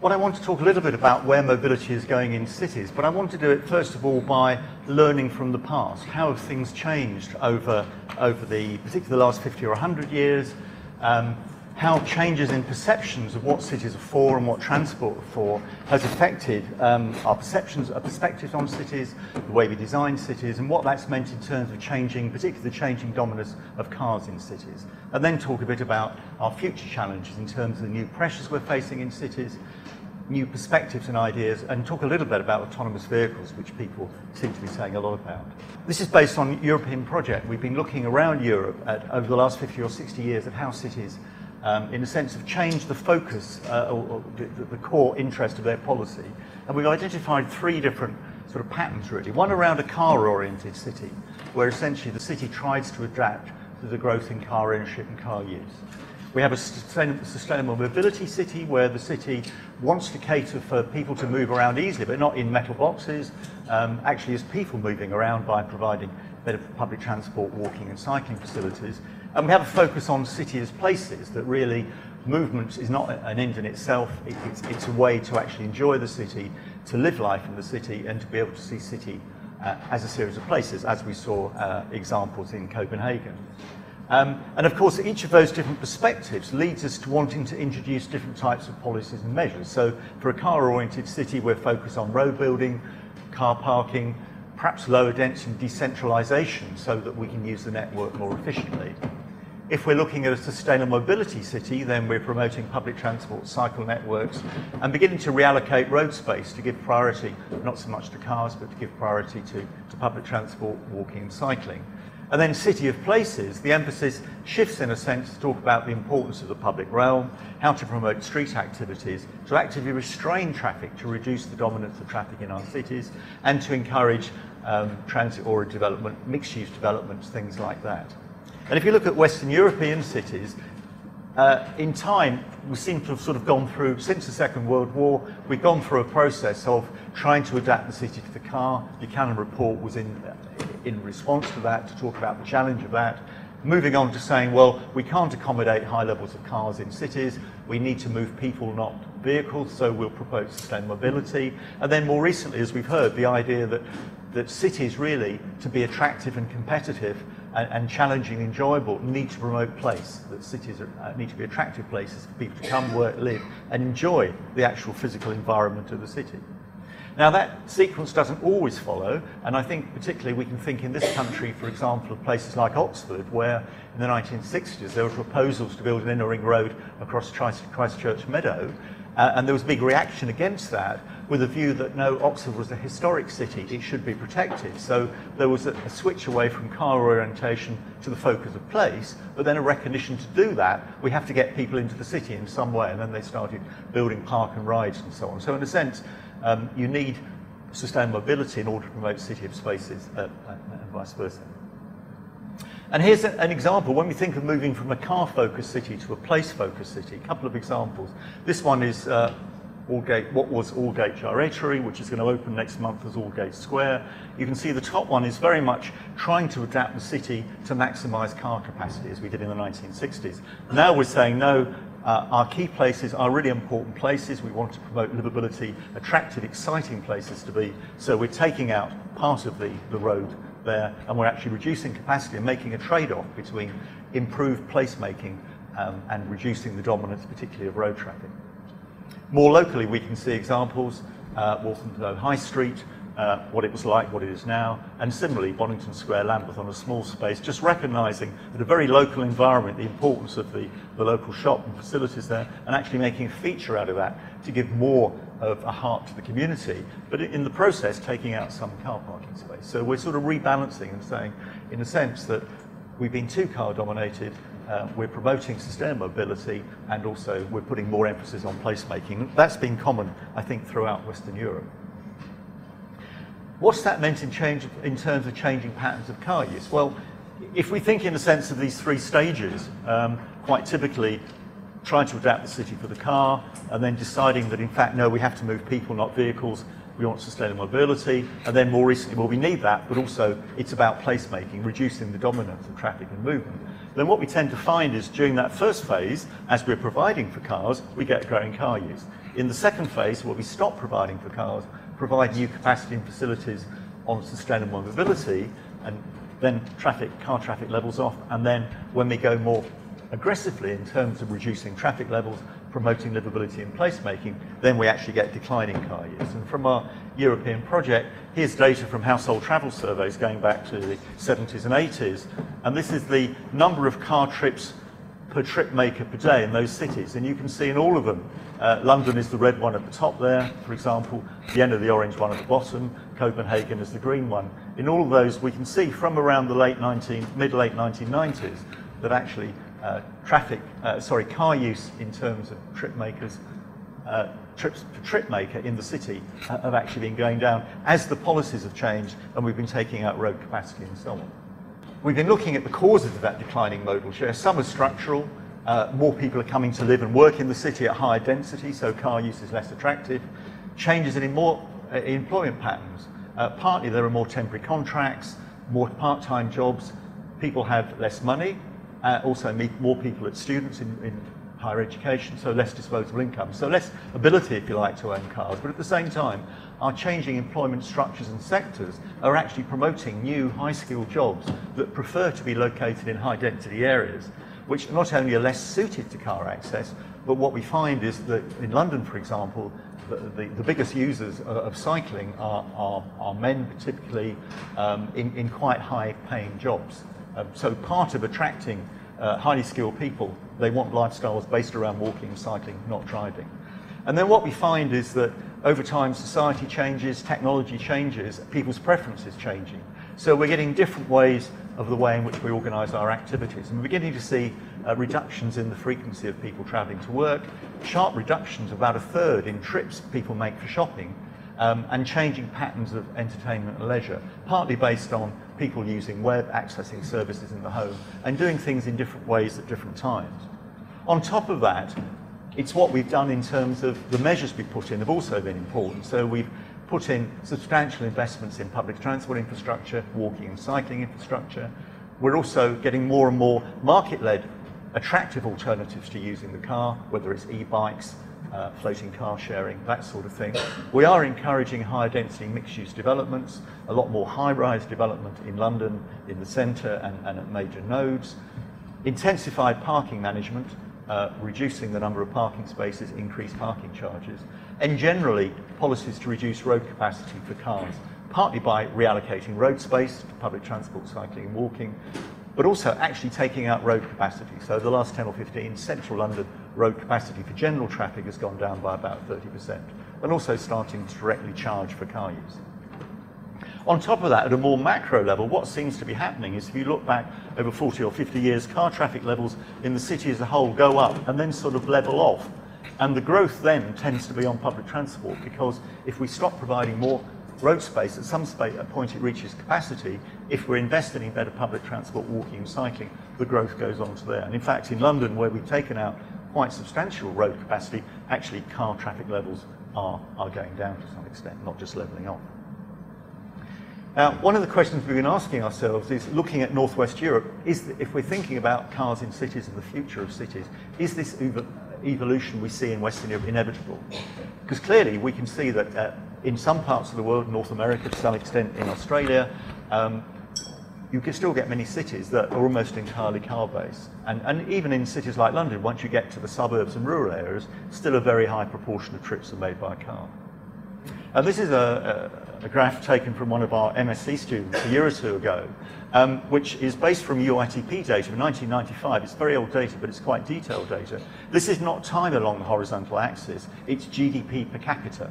What I want to talk a little bit about where mobility is going in cities, but I want to do it first of all by learning from the past. How have things changed over, over the, particularly the last 50 or 100 years? Um, how changes in perceptions of what cities are for and what transport are for has affected um, our perceptions, our perspectives on cities, the way we design cities, and what that's meant in terms of changing, particularly the changing dominance of cars in cities. And then talk a bit about our future challenges in terms of the new pressures we're facing in cities, new perspectives and ideas, and talk a little bit about autonomous vehicles, which people seem to be saying a lot about. This is based on a European project. We've been looking around Europe at, over the last 50 or 60 years at how cities um, in a sense, have changed the focus uh, or, or the, the, core interest of their policy. And we've identified three different sort of patterns, really. One around a car-oriented city, where essentially the city tries to adapt to the growth in car ownership and car use. We have a sustainable mobility city where the city wants to cater for people to move around easily, but not in metal boxes, um, actually as people moving around by providing better public transport, walking and cycling facilities. And we have a focus on cities as places, that really movement is not an end in itself, it, it's, it's, a way to actually enjoy the city, to live life in the city, and to be able to see city uh, as a series of places, as we saw uh, examples in Copenhagen. Um, and of course, each of those different perspectives leads us to wanting to introduce different types of policies and measures. So for a car-oriented city, we're focused on road building, car parking, perhaps lower density decentralization so that we can use the network more efficiently. If we're looking at a sustainable mobility city, then we're promoting public transport cycle networks and beginning to reallocate road space to give priority, not so much to cars, but to give priority to, to public transport, walking and cycling. And then City of Places, the emphasis shifts in a sense to talk about the importance of the public realm, how to promote street activities, to actively restrain traffic, to reduce the dominance of traffic in our cities, and to encourage um, transit-oriented development, mixed-use developments, things like that. And if you look at Western European cities, uh, in time, we seem to have sort of gone through, since the Second World War, we've gone through a process of trying to adapt the city to the car. Buchanan report was in, in response to that, to talk about the challenge of that. Moving on to saying, well, we can't accommodate high levels of cars in cities. We need to move people, not vehicles, so we'll propose sustained mobility. And then more recently, as we've heard, the idea that, that cities really, to be attractive and competitive and, and challenging and enjoyable, need to promote place, that cities are, uh, need to be attractive places for people to come, work, live, and enjoy the actual physical environment of the city. Now that sequence doesn't always follow, and I think particularly we can think in this country, for example, of places like Oxford, where in the 1960s there were proposals to build an inner ring road across Christ Church Meadow, uh, and there was a big reaction against that with a view that no, Oxford was a historic city, it should be protected. So there was a, a, switch away from car orientation to the focus of place, but then a recognition to do that, we have to get people into the city in some way, and then they started building park and rides and so on. So in a sense, um, you need sustained mobility in order to promote city of spaces uh, and vice versa. And here's an example, when we think of moving from a car-focused city to a place-focused city, a couple of examples. This one is uh, Aldgate, what was Aldgate Gyratory, which is going to open next month as Aldgate Square. You can see the top one is very much trying to adapt the city to maximize car capacity, as we did in the 1960s. Now we're saying, no, uh, our key places are really important places. We want to promote livability, attractive, exciting places to be. So we're taking out part of the, the road there and we're actually reducing capacity and making a trade-off between improved placemaking um, and reducing the dominance, particularly of road traffic. More locally, we can see examples, uh, Walthamstow High Street, uh, what it was like, what it is now, and similarly Bonnington Square, Lambeth on a small space, just recognising at a very local environment the importance of the, the local shop and facilities there, and actually making a feature out of that to give more of a heart to the community, but in the process taking out some car parking space. So we're sort of rebalancing and saying, in a sense, that we've been too car dominated, uh, we're promoting sustainable mobility and also we're putting more emphasis on placemaking. That's been common, I think, throughout Western Europe. What's that meant in, change, in terms of changing patterns of car use? Well, if we think in the sense of these three stages, um, quite typically trying to adapt the city for the car, and then deciding that in fact, no, we have to move people, not vehicles, we want sustainable mobility, and then more recently, well, we need that, but also it's about placemaking, reducing the dominance of traffic and movement. Then what we tend to find is during that first phase, as we're providing for cars, we get growing car use. In the second phase, where we stop providing for cars, provide new capacity and facilities on sustainable mobility, and then traffic, car traffic levels off, and then when we go more aggressively in terms of reducing traffic levels, promoting livability and placemaking, then we actually get declining car use. And from our European project, here's data from household travel surveys going back to the 70s and 80s, and this is the number of car trips per trip maker per day in those cities. And you can see in all of them, uh, London is the red one at the top there, for example, Vienna the orange one at the bottom, Copenhagen is the green one. In all of those, we can see from around the late 19, mid-late 1990s that actually uh, traffic, uh, sorry, car use in terms of trip makers, uh, trips per trip maker in the city uh, have actually been going down as the policies have changed and we've been taking out road capacity and so on. We've been looking at the causes of that declining modal share. Some are structural. Uh, more people are coming to live and work in the city at higher density, so car use is less attractive. Changes in more uh, employment patterns. Uh, partly there are more temporary contracts, more part-time jobs. People have less money. Uh, also, meet more people at students in, in higher education, so less disposable income. So less ability, if you like, to own cars. But at the same time, our changing employment structures and sectors are actually promoting new high-skilled jobs that prefer to be located in high-density areas, which not only are less suited to car access, but what we find is that in London, for example, the, the, the biggest users of cycling are, are, are men, particularly um, in, in quite high-paying jobs. Um, so part of attracting uh, highly skilled people, they want lifestyles based around walking, and cycling, not driving. And then what we find is that over time society changes, technology changes, people's preferences changing. So we're getting different ways of the way in which we organise our activities. And we're beginning to see uh, reductions in the frequency of people travelling to work, sharp reductions, about a third in trips people make for shopping, um, and changing patterns of entertainment and leisure, partly based on people using web, accessing services in the home, and doing things in different ways at different times. On top of that, it's what we've done in terms of the measures we've put in have also been important. So we've put in substantial investments in public transport infrastructure, walking and cycling infrastructure. We're also getting more and more market-led attractive alternatives to using the car, whether it's e-bikes, uh, floating car sharing, that sort of thing. We are encouraging higher density mixed use developments, a lot more high rise development in London, in the centre, and, and at major nodes. Intensified parking management, uh, reducing the number of parking spaces, increased parking charges, and generally policies to reduce road capacity for cars, partly by reallocating road space to public transport, cycling and walking, but also actually taking out road capacity. So the last 10 or 15, central London road capacity for general traffic has gone down by about 30%, and also starting to directly charge for car use. On top of that, at a more macro level, what seems to be happening is if you look back over 40 or 50 years, car traffic levels in the city as a whole go up and then sort of level off. And the growth then tends to be on public transport because if we stop providing more road space, at some point it reaches capacity. If we're investing in better public transport, walking and cycling, the growth goes on to there. And in fact, in London, where we've taken out quite substantial road capacity, actually car traffic levels are, are going down to some extent, not just levelling off. Now, one of the questions we've been asking ourselves is, looking at Northwest Europe, is if we're thinking about cars in cities and the future of cities, is this ev evolution we see in Western Europe inevitable? Because clearly we can see that uh, in some parts of the world, North America, to some extent in Australia, um, you can still get many cities that are almost entirely car-based. And, and even in cities like London, once you get to the suburbs and rural areas, still a very high proportion of trips are made by car. And this is a, a, a, graph taken from one of our MSc students a year or two ago, um, which is based from UITP data from 1995. It's very old data, but it's quite detailed data. This is not time along the horizontal axis, it's GDP per capita.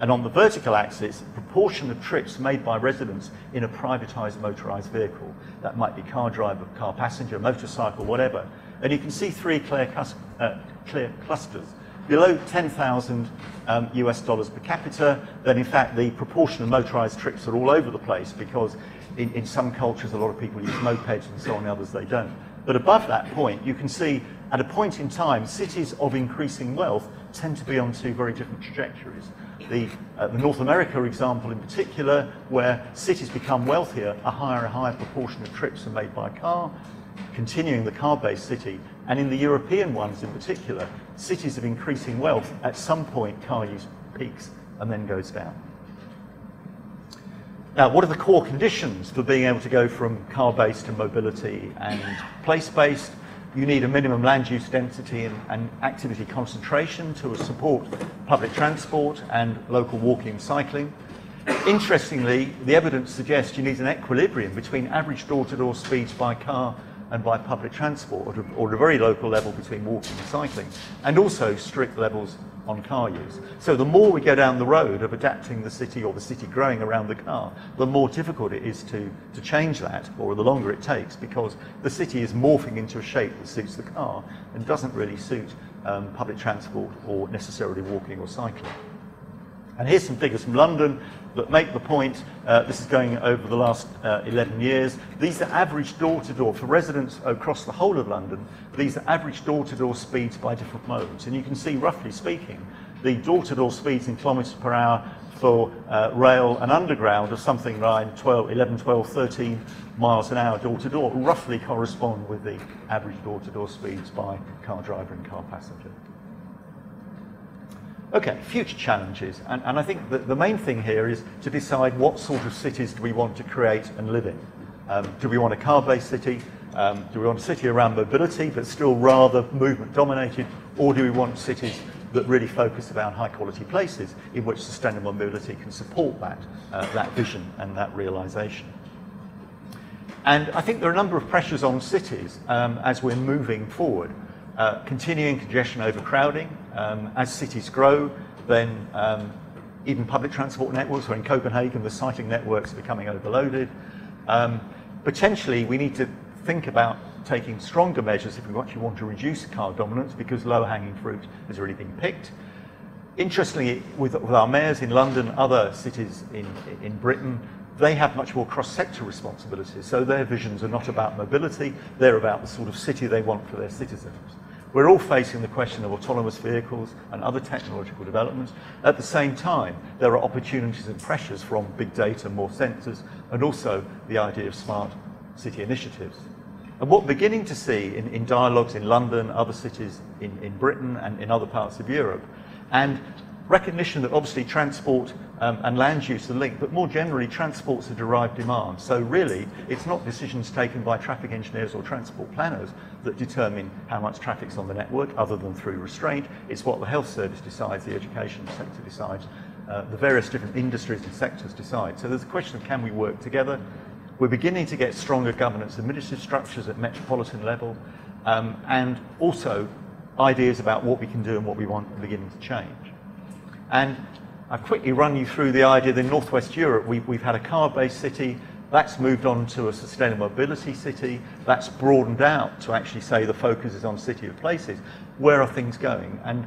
And on the vertical axis, proportion of trips made by residents in a privatized motorized vehicle. That might be car driver, car passenger, motorcycle, whatever. And you can see three clear, uh, clear clusters below 10,000 um, US dollars per capita, then in fact the proportion of motorized trips are all over the place because in, in some cultures a lot of people use mopeds and so on, others they don't. But above that point, you can see at a point in time, cities of increasing wealth tend to be on two very different trajectories. The, uh, the North America example in particular, where cities become wealthier, a higher and higher proportion of trips are made by car, continuing the car-based city, and in the European ones in particular, cities of increasing wealth, at some point car use peaks and then goes down. Now, what are the core conditions for being able to go from car-based to mobility and place-based? You need a minimum land use density and, and, activity concentration to support public transport and local walking and cycling. Interestingly, the evidence suggests you need an equilibrium between average door-to-door speeds by car and by public transport, or at a very local level between walking and cycling, and also strict levels on car use. So the more we go down the road of adapting the city or the city growing around the car, the more difficult it is to, to change that, or the longer it takes, because the city is morphing into a shape that suits the car and doesn't really suit um, public transport or necessarily walking or cycling. And here's some figures from London that make the point. Uh, this is going over the last uh, 11 years. These are average door-to-door for residents across the whole of London. These are average door-to-door speeds by different modes. And you can see, roughly speaking, the door-to-door speeds in kilometres per hour for uh, rail and underground are something like 12, 11, 12, 13 miles an hour door-to-door, roughly correspond with the average door-to-door speeds by car driver and car passenger. Okay, future challenges. And, and I think that the main thing here is to decide what sort of cities do we want to create and live in. Um, do we want a car-based city? Um, do we want a city around mobility but still rather movement dominated? Or do we want cities that really focus around high quality places in which sustainable mobility can support that, uh, that vision and that realization? And I think there are a number of pressures on cities um, as we're moving forward. Uh, continuing congestion overcrowding. Um, as cities grow, then um, even public transport networks, or in Copenhagen, the cycling networks are becoming overloaded. Um, potentially, we need to think about taking stronger measures if we actually want to reduce car dominance because low-hanging fruit has already been picked. Interestingly, with, with our mayors in London, other cities in, in Britain, they have much more cross-sector responsibilities. So their visions are not about mobility, they're about the sort of city they want for their citizens. We're all facing the question of autonomous vehicles and other technological developments. At the same time, there are opportunities and pressures from big data, more sensors, and also the idea of smart city initiatives. And what we're beginning to see in, in dialogues in London, other cities in, in Britain and in other parts of Europe, and recognition that obviously transport um, and land use are linked, but more generally, transport's a derived demand. So really, it's not decisions taken by traffic engineers or transport planners that determine how much traffic's on the network, other than through restraint. It's what the health service decides, the education sector decides, uh, the various different industries and sectors decide. So there's a question of can we work together? We're beginning to get stronger governance administrative structures at metropolitan level, um, and also ideas about what we can do and what we want are beginning to change. And I've quickly run you through the idea that in Northwest Europe, we've, we've had a car-based city, that's moved on to a sustainable mobility city, that's broadened out to actually say the focus is on city of places. Where are things going? And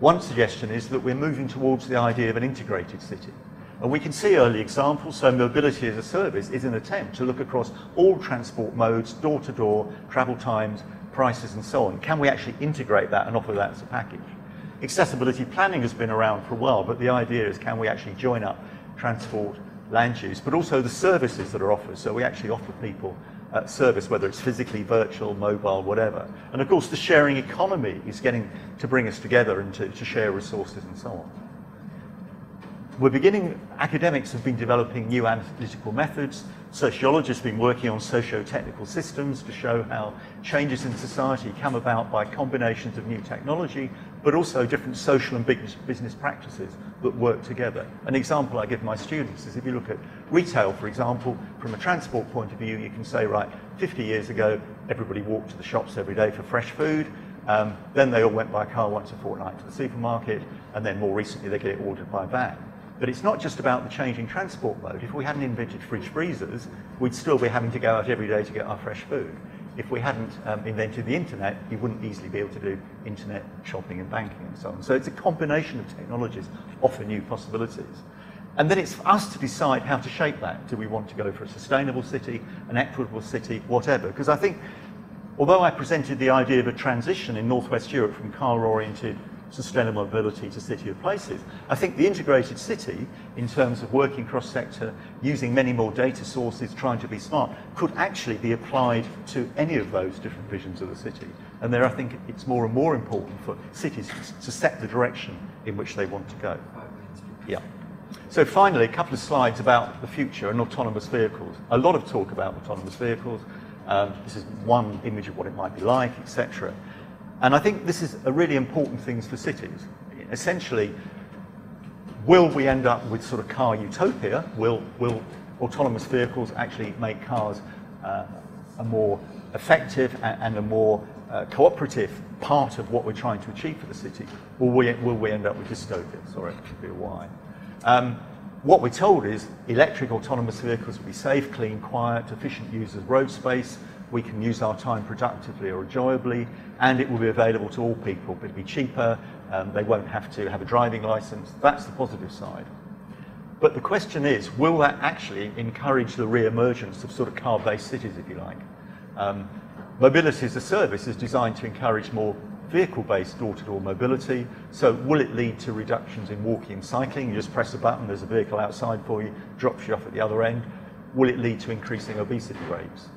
one suggestion is that we're moving towards the idea of an integrated city. And we can see early examples, so mobility as a service is an attempt to look across all transport modes, door to door, travel times, prices and so on. Can we actually integrate that and offer that as a package? accessibility planning has been around for a while, but the idea is can we actually join up transport, land use, but also the services that are offered. So we actually offer people uh, service, whether it's physically, virtual, mobile, whatever. And of course, the sharing economy is getting to bring us together and to, to share resources and so on. We're beginning, academics have been developing new analytical methods. Sociologists have been working on socio-technical systems to show how changes in society come about by combinations of new technology but also different social and business practices that work together. An example I give my students is if you look at retail, for example, from a transport point of view, you can say, right, 50 years ago, everybody walked to the shops every day for fresh food. Um, then they all went by car once a fortnight to the supermarket, and then more recently they get it ordered by van. But it's not just about the changing transport mode. If we hadn't invented fridge freezers, we'd still be having to go out every day to get our fresh food if we hadn't um, invented the internet, you wouldn't easily be able to do internet shopping and banking and so on. So it's a combination of technologies offer new possibilities. And then it's for us to decide how to shape that. Do we want to go for a sustainable city, an equitable city, whatever? Because I think, although I presented the idea of a transition in Northwest Europe from car-oriented sustainable mobility to city of places. I think the integrated city, in terms of working cross-sector, using many more data sources, trying to be smart, could actually be applied to any of those different visions of the city. And there I think it's more and more important for cities to set the direction in which they want to go. Yeah. So finally, a couple of slides about the future and autonomous vehicles. A lot of talk about autonomous vehicles. Um, this is one image of what it might be like, etc. And I think this is a really important thing for cities. Essentially, will we end up with sort of car utopia? Will, will autonomous vehicles actually make cars uh, a more effective and, a more uh, cooperative part of what we're trying to achieve for the city? Or will we, will we end up with dystopia? Sorry, it should be a Y. Um, what we're told is electric autonomous vehicles will be safe, clean, quiet, efficient use of road space, we can use our time productively or enjoyably, and it will be available to all people. It'll be cheaper, um, they won't have to have a driving license. That's the positive side. But the question is, will that actually encourage the re-emergence of sort of car-based cities, if you like? Um, mobility as a service is designed to encourage more vehicle-based door-to-door mobility. So will it lead to reductions in walking and cycling? You just press a button, there's a vehicle outside for you, drops you off at the other end. Will it lead to increasing obesity rates?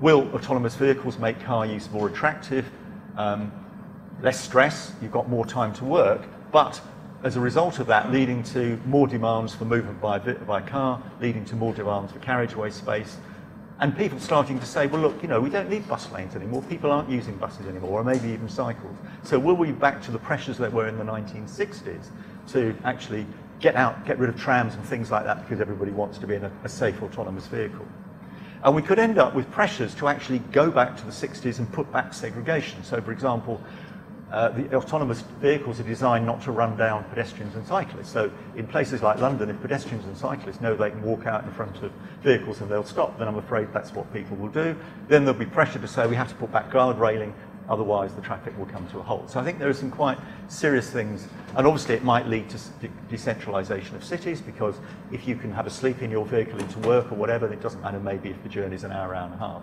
Will autonomous vehicles make car use more attractive? Um, less stress, you've got more time to work, but as a result of that, leading to more demands for movement by, by car, leading to more demands for carriageway space, and people starting to say, well, look, you know, we don't need bus lanes anymore. People aren't using buses anymore, or maybe even cycles. So will we back to the pressures that were in the 1960s to actually get out, get rid of trams and things like that because everybody wants to be in a, a safe autonomous vehicle? And we could end up with pressures to actually go back to the 60s and put back segregation. So, for example, uh, the autonomous vehicles are designed not to run down pedestrians and cyclists. So in places like London, if pedestrians and cyclists know they can walk out in front of vehicles and they'll stop, then I'm afraid that's what people will do. Then there'll be pressure to say we have to put back guard railing Otherwise, the traffic will come to a halt. So I think there are some quite serious things, and obviously it might lead to de decentralization of cities because if you can have a sleep in your vehicle into work or whatever, it doesn't matter maybe if the journey is an hour, hour and a half.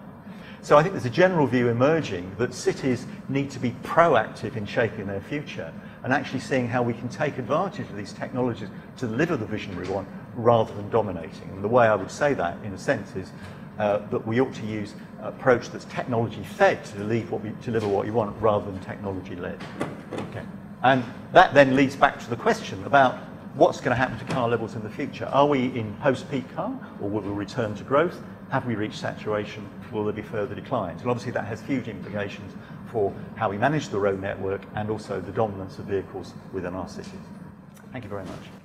So I think there's a general view emerging that cities need to be proactive in shaping their future and actually seeing how we can take advantage of these technologies to deliver the vision we want rather than dominating. And the way I would say that, in a sense, is uh, that we ought to use an approach that's technology-fed to deliver what, we, deliver what you want rather than technology-led. Okay. And that then leads back to the question about what's going to happen to car levels in the future. Are we in post-peak car or will we return to growth? Have we reached saturation? Will there be further declines? And obviously that has huge implications for how we manage the road network and also the dominance of vehicles within our cities. Thank you very much.